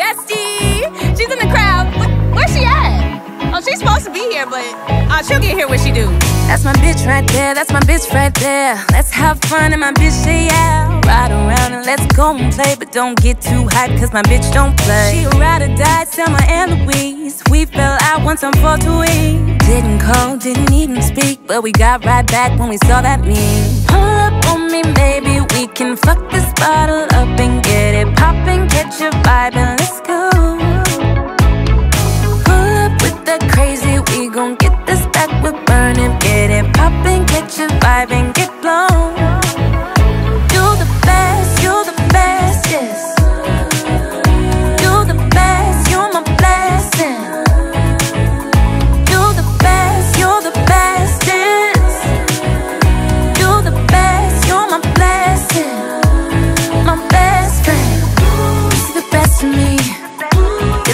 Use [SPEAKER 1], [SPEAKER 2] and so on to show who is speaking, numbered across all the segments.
[SPEAKER 1] bestie. She's in the crowd. Where's she at? Oh, she's supposed to be here, but uh, she'll get here when she do.
[SPEAKER 2] That's my bitch right there, that's my bitch right there. Let's have fun and my bitch say yeah. Ride around and let's go and play, but don't get too hyped cause my bitch don't play. She a ride or die, Thelma and Louise. We fell out once on 428. Didn't call, didn't even speak, but we got right back when we saw that meme. Pull up on me, baby, we can fuck this bottle up and get it poppin', catch a vibe and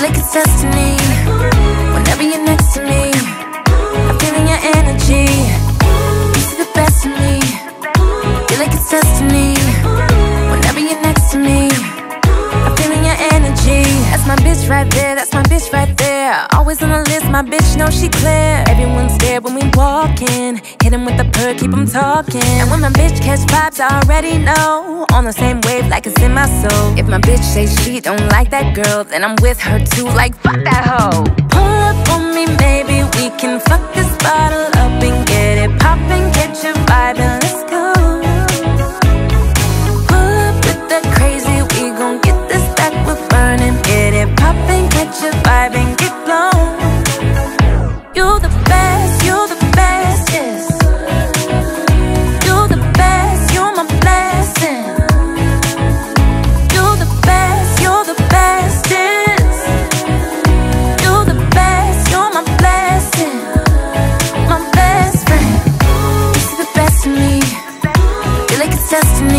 [SPEAKER 2] like it's destiny. Whenever you're next to me, there. Always on the list, my bitch knows she clear. Everyone's scared when we walk in. Hit 'em with the purr, keep 'em talking. And when my bitch catch vibes, I already know. On the same wave, like it's in my soul. If my bitch says she don't like that girl, then I'm with her too, like fuck that hoe. Pull up on me, baby, just me